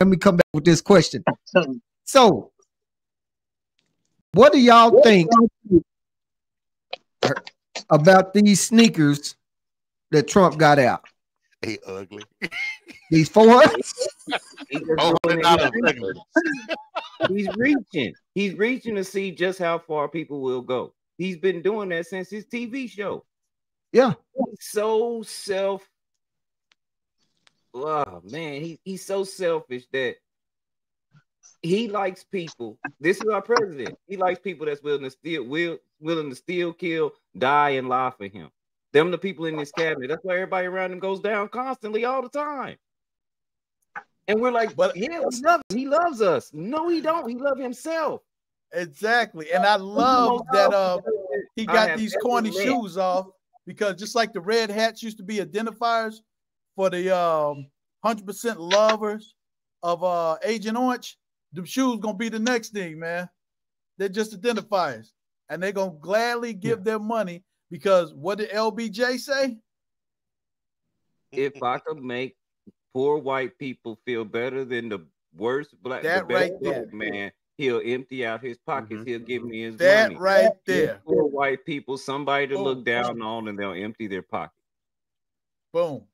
let me come back with this question. So, what do y'all think about these sneakers that Trump got out? He ugly. These four. They're not ugly. He's reaching. He's reaching to see just how far people will go. He's been doing that since his TV show. Yeah. He's so self. Oh man, he, he's so selfish that he likes people. This is our president. He likes people that's willing to steal, will willing to steal, kill, die, and lie for him. Them the people in this cabinet. That's why everybody around him goes down constantly all the time. And we're like, But- yeah, we love him. He loves us. No, he don't. He love himself. Exactly. And I love that uh he got these corny shoes off because just like the red hats used to be identifiers for the um 100% lovers of uh Agent Orange, the shoes gonna be the next thing, man. They're just identifiers, and they're gonna gladly give their money because what did LBJ say? If I could make poor white people feel better than the worst black, That best right there. black man, he'll empty out his pockets. Mhm. He'll give me his That money. right Give there. Poor white people, somebody to Boom. look down on, and they'll empty their pockets. Boom.